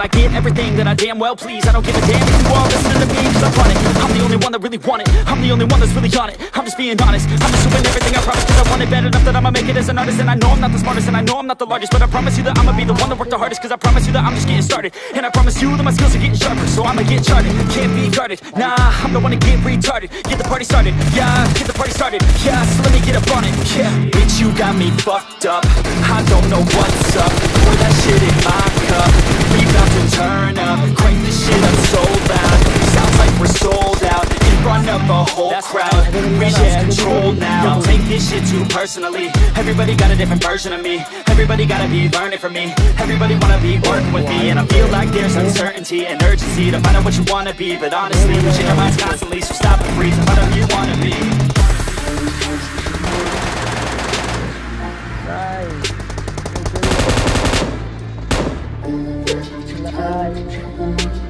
And I get everything that I damn well please. I don't give a damn if you all listen to me Cause I run it, I'm the only one that really want it. I'm the only one that's really on it, I'm just being honest. I'm just doing everything I promise cause I want it bad enough that I'ma make it as an artist. And I know I'm not the smartest and I know I'm not the largest But I promise you that I'ma be the one that worked the hardest Cause I promise you that I'm just getting started. And I promise you that my skills are getting sharper So I'ma get charted, can't be guarded. Nah, I'm the one to get retarded. Get the party started, yeah, get the party started. Yeah, so let me get up on it, yeah. Bitch, you got me fucked up. I don't know what's In front a whole crowd. We lose control now. Don't take this shit too personally. Everybody got a different version of me. Everybody gotta be learning from me. Everybody wanna be working with me. And I feel like there's uncertainty and urgency To find out what you wanna be. But honestly, we change our minds constantly So stop and breathe and find out who you wanna be. Failure